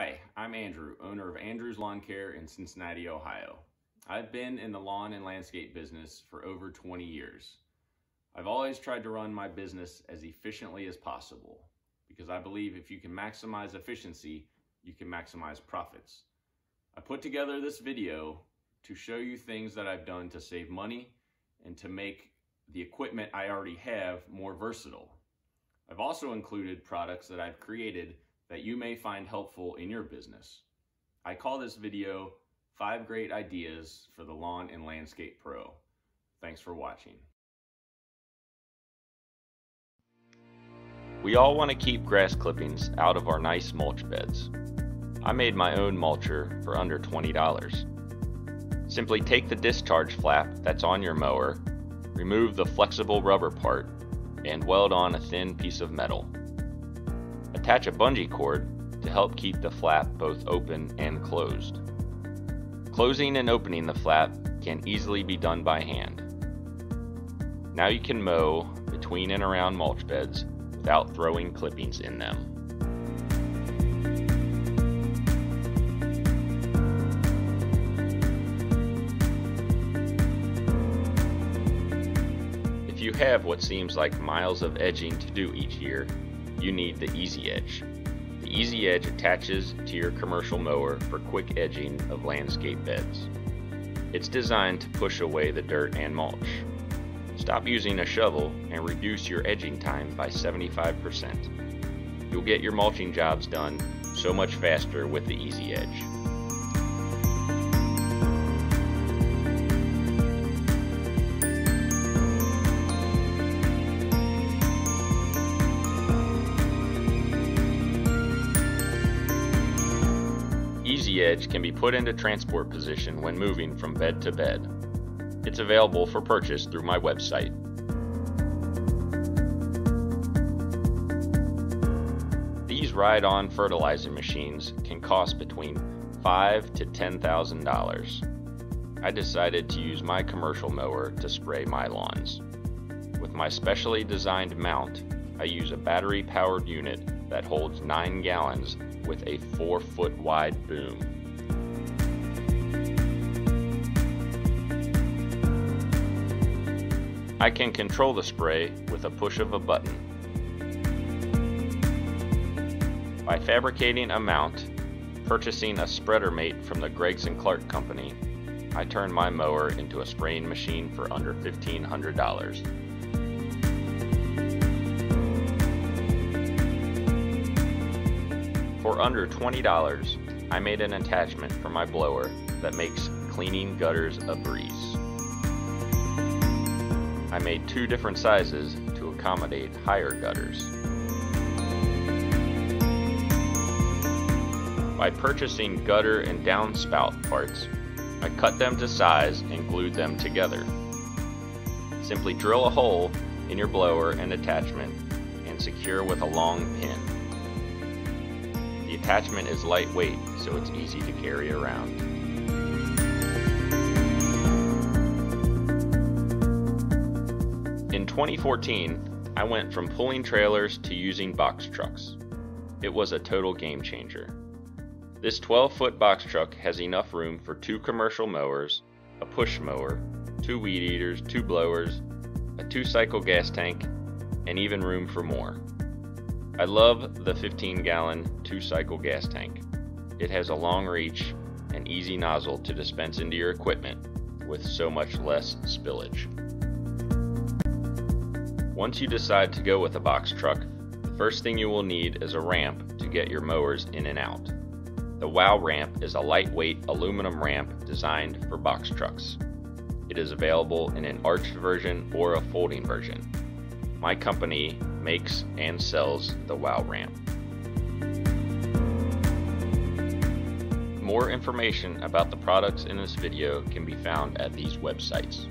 Hi, I'm Andrew, owner of Andrew's Lawn Care in Cincinnati, Ohio. I've been in the lawn and landscape business for over 20 years. I've always tried to run my business as efficiently as possible because I believe if you can maximize efficiency, you can maximize profits. I put together this video to show you things that I've done to save money and to make the equipment I already have more versatile. I've also included products that I've created that you may find helpful in your business. I call this video, Five Great Ideas for the Lawn and Landscape Pro. Thanks for watching. We all want to keep grass clippings out of our nice mulch beds. I made my own mulcher for under $20. Simply take the discharge flap that's on your mower, remove the flexible rubber part, and weld on a thin piece of metal. Attach a bungee cord to help keep the flap both open and closed. Closing and opening the flap can easily be done by hand. Now you can mow between and around mulch beds without throwing clippings in them. If you have what seems like miles of edging to do each year, you need the EZ Edge. The EZ Edge attaches to your commercial mower for quick edging of landscape beds. It's designed to push away the dirt and mulch. Stop using a shovel and reduce your edging time by 75%. You'll get your mulching jobs done so much faster with the EZ Edge. EZ Edge can be put into transport position when moving from bed to bed. It's available for purchase through my website. These ride-on fertilizing machines can cost between five to ten thousand dollars. I decided to use my commercial mower to spray my lawns. With my specially designed mount, I use a battery powered unit that holds 9 gallons with a 4 foot wide boom. I can control the spray with a push of a button. By fabricating a mount, purchasing a spreader mate from the Griggs & Clark company, I turned my mower into a spraying machine for under $1,500. For under $20, I made an attachment for my blower that makes cleaning gutters a breeze. I made two different sizes to accommodate higher gutters. By purchasing gutter and downspout parts, I cut them to size and glued them together. Simply drill a hole in your blower and attachment and secure with a long pin. The attachment is lightweight, so it's easy to carry around. In 2014, I went from pulling trailers to using box trucks. It was a total game changer. This 12 foot box truck has enough room for two commercial mowers, a push mower, two weed eaters, two blowers, a two cycle gas tank, and even room for more. I love the 15 gallon two cycle gas tank. It has a long reach and easy nozzle to dispense into your equipment with so much less spillage. Once you decide to go with a box truck, the first thing you will need is a ramp to get your mowers in and out. The WOW ramp is a lightweight aluminum ramp designed for box trucks. It is available in an arched version or a folding version. My company makes and sells the WOW ramp. More information about the products in this video can be found at these websites.